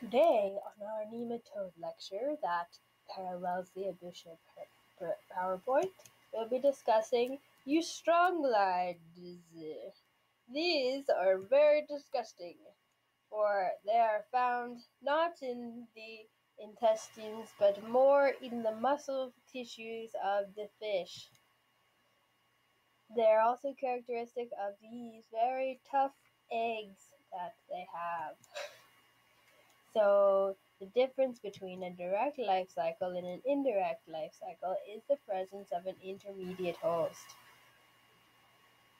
Today, on our nematode lecture that parallels the Abusha PowerPoint, we'll be discussing eustrongylides. These are very disgusting, for they are found not in the intestines but more in the muscle tissues of the fish. They are also characteristic of these very tough eggs that they have. So the difference between a direct life cycle and an indirect life cycle is the presence of an intermediate host.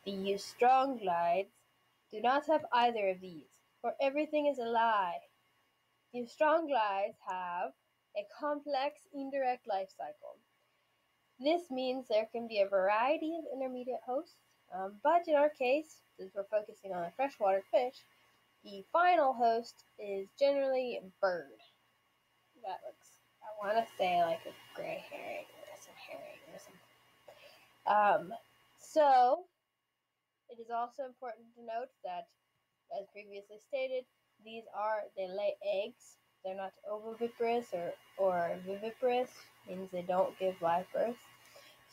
The eustrongylides do not have either of these, for everything is a lie. The eustrongylides have a complex indirect life cycle. This means there can be a variety of intermediate hosts, um, but in our case, since we're focusing on a freshwater fish, the final host is generally a bird. That looks, I want to say like a gray heron or some heron or something. Um, so, it is also important to note that, as previously stated, these are, they lay eggs. They're not ovoviviparous or, or viviparous, means they don't give live birth.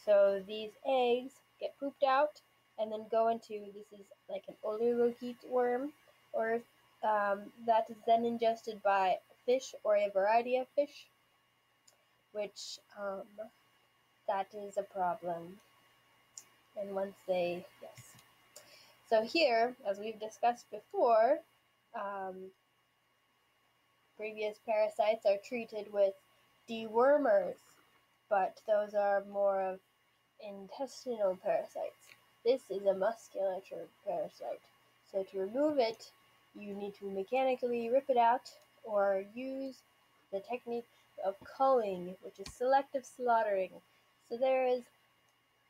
So these eggs get pooped out and then go into, this is like an oligochaete worm, or um, that is then ingested by fish or a variety of fish, which um, that is a problem. And once they, yes. So here, as we've discussed before, um, previous parasites are treated with dewormers, but those are more of intestinal parasites. This is a musculature parasite. So to remove it, you need to mechanically rip it out or use the technique of culling, which is selective slaughtering. So there is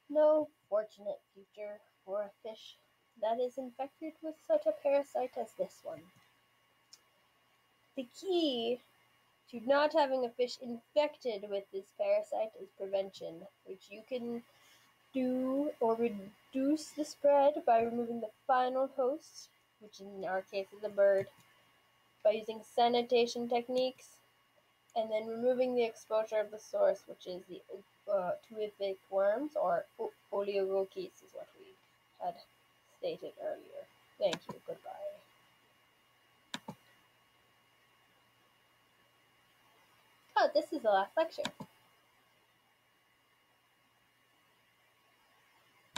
no fortunate future for a fish that is infected with such a parasite as this one. The key to not having a fish infected with this parasite is prevention, which you can do or reduce the spread by removing the final host which in our case is a bird, by using sanitation techniques and then removing the exposure of the source, which is the uh, tuific worms or oligochaetes is what we had stated earlier. Thank you. Goodbye. Oh, this is the last lecture.